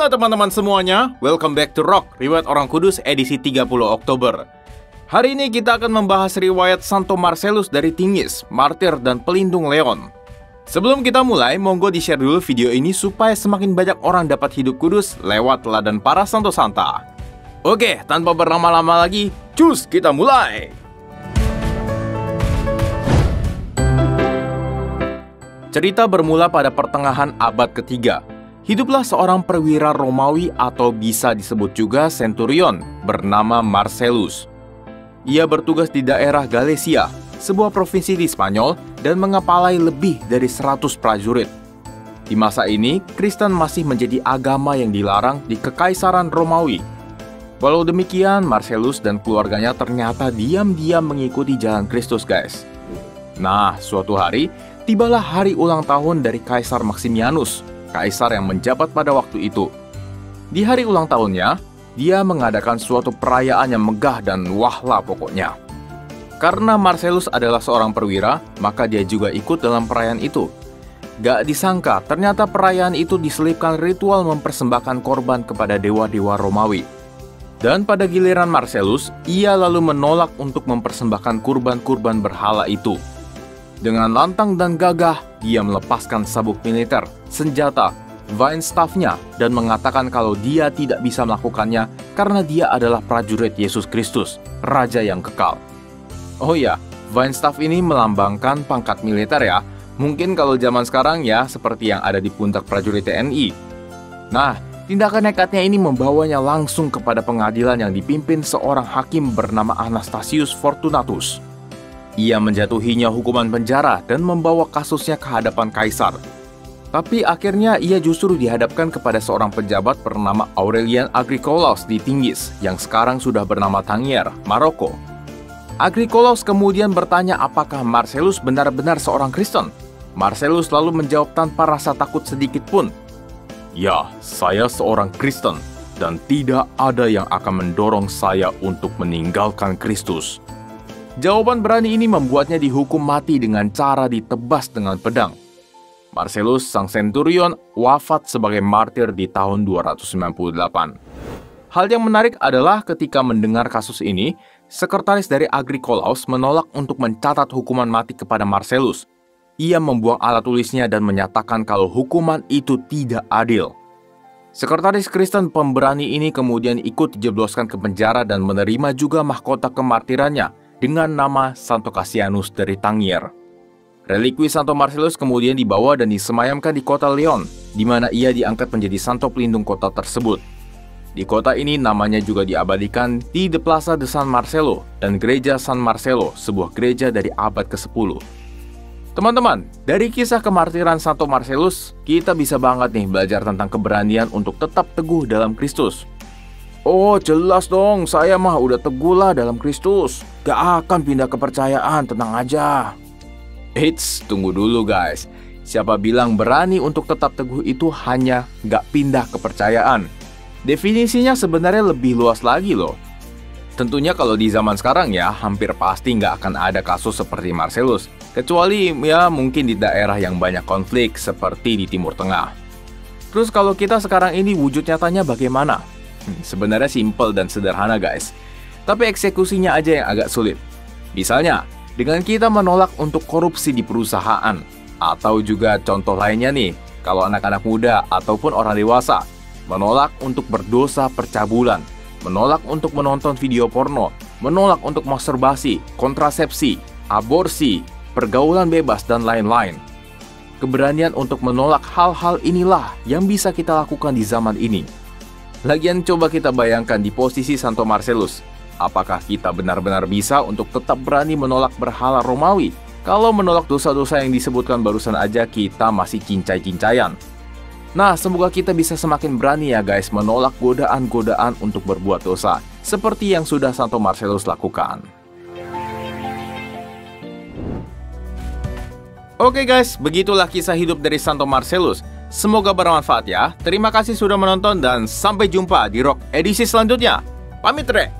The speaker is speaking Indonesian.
Halo teman-teman semuanya, welcome back to Rock, Riwayat Orang Kudus edisi 30 Oktober. Hari ini kita akan membahas riwayat Santo Marcellus dari Tingis, martir dan pelindung Leon. Sebelum kita mulai, monggo di-share dulu video ini supaya semakin banyak orang dapat hidup kudus lewat teladan para Santo Santa. Oke, tanpa berlama-lama lagi, cus kita mulai! Cerita bermula pada pertengahan abad ketiga, hiduplah seorang perwira Romawi atau bisa disebut juga centurion bernama Marcellus. Ia bertugas di daerah Galesia, sebuah provinsi di Spanyol dan mengepalai lebih dari 100 prajurit. Di masa ini, Kristen masih menjadi agama yang dilarang di Kekaisaran Romawi. Walau demikian, Marcellus dan keluarganya ternyata diam-diam mengikuti jalan Kristus, guys. Nah, suatu hari, tibalah hari ulang tahun dari Kaisar Maximianus, kaisar yang menjabat pada waktu itu. Di hari ulang tahunnya, dia mengadakan suatu perayaan yang megah dan wahlah pokoknya. Karena Marcellus adalah seorang perwira, maka dia juga ikut dalam perayaan itu. Gak disangka, ternyata perayaan itu diselipkan ritual mempersembahkan korban kepada dewa-dewa Romawi. Dan pada giliran Marcellus, ia lalu menolak untuk mempersembahkan kurban-kurban berhala itu. Dengan lantang dan gagah, dia melepaskan sabuk militer, senjata, vine staffnya, dan mengatakan kalau dia tidak bisa melakukannya karena dia adalah prajurit Yesus Kristus, Raja yang kekal. Oh ya, vine staff ini melambangkan pangkat militer ya. Mungkin kalau zaman sekarang ya seperti yang ada di pundak prajurit TNI. Nah, tindakan nekatnya ini membawanya langsung kepada pengadilan yang dipimpin seorang hakim bernama Anastasius Fortunatus. Ia menjatuhinya hukuman penjara dan membawa kasusnya ke hadapan kaisar. Tapi akhirnya ia justru dihadapkan kepada seorang pejabat bernama Aurelian Agricolaus di Tingis yang sekarang sudah bernama Tangier, Maroko. Agricolaus kemudian bertanya apakah Marcellus benar-benar seorang Kristen. Marcellus lalu menjawab tanpa rasa takut sedikit pun. Ya, saya seorang Kristen dan tidak ada yang akan mendorong saya untuk meninggalkan Kristus. Jawaban berani ini membuatnya dihukum mati dengan cara ditebas dengan pedang. Marcellus sang centurion wafat sebagai martir di tahun 298. Hal yang menarik adalah ketika mendengar kasus ini, sekretaris dari Agricolaus menolak untuk mencatat hukuman mati kepada Marcellus. Ia membuang alat tulisnya dan menyatakan kalau hukuman itu tidak adil. Sekretaris Kristen pemberani ini kemudian ikut dijebloskan ke penjara dan menerima juga mahkota kemartirannya dengan nama Santo Cassianus dari Tangier. Relikwi Santo Marcellus kemudian dibawa dan disemayamkan di kota Leon, di mana ia diangkat menjadi santo pelindung kota tersebut. Di kota ini namanya juga diabadikan di The Plaza de San Marcelo dan Gereja San Marcelo, sebuah gereja dari abad ke-10. Teman-teman, dari kisah kemartiran Santo Marcellus, kita bisa banget nih belajar tentang keberanian untuk tetap teguh dalam Kristus. Oh jelas dong, saya mah udah teguh lah dalam Kristus. Gak akan pindah kepercayaan, tenang aja. Eits, tunggu dulu guys. Siapa bilang berani untuk tetap teguh itu hanya gak pindah kepercayaan? Definisinya sebenarnya lebih luas lagi loh. Tentunya kalau di zaman sekarang ya, hampir pasti nggak akan ada kasus seperti Marcellus. Kecuali ya mungkin di daerah yang banyak konflik seperti di Timur Tengah. Terus kalau kita sekarang ini wujud nyatanya bagaimana? Sebenarnya simpel dan sederhana guys. Tapi eksekusinya aja yang agak sulit. Misalnya, dengan kita menolak untuk korupsi di perusahaan. Atau juga contoh lainnya nih, kalau anak-anak muda ataupun orang dewasa menolak untuk berdosa percabulan, menolak untuk menonton video porno, menolak untuk masturbasi, kontrasepsi, aborsi, pergaulan bebas, dan lain-lain. Keberanian untuk menolak hal-hal inilah yang bisa kita lakukan di zaman ini. Lagian coba kita bayangkan di posisi Santo Marcellus. Apakah kita benar-benar bisa untuk tetap berani menolak berhala Romawi? Kalau menolak dosa-dosa yang disebutkan barusan aja kita masih cincai-cincayan. Nah, semoga kita bisa semakin berani ya guys menolak godaan-godaan untuk berbuat dosa, seperti yang sudah Santo Marcellus lakukan. Oke guys, begitulah kisah hidup dari Santo Marcellus. Semoga bermanfaat ya. Terima kasih sudah menonton dan sampai jumpa di Rock edisi selanjutnya. Pamit, Re!